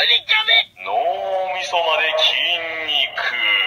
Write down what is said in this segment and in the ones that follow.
2日目脳みそまで筋肉。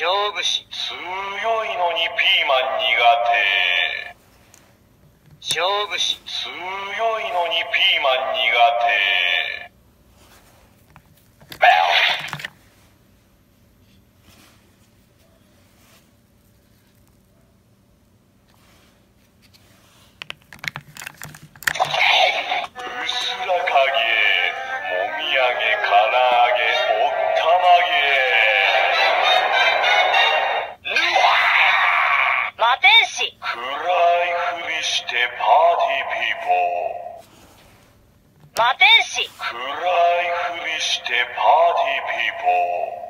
勝負師強いのにピーマン苦手。勝負師強いのにピーマン苦手。し。暗いふりしてパーティーピーポー。暗いふりしてパーティーピーポー。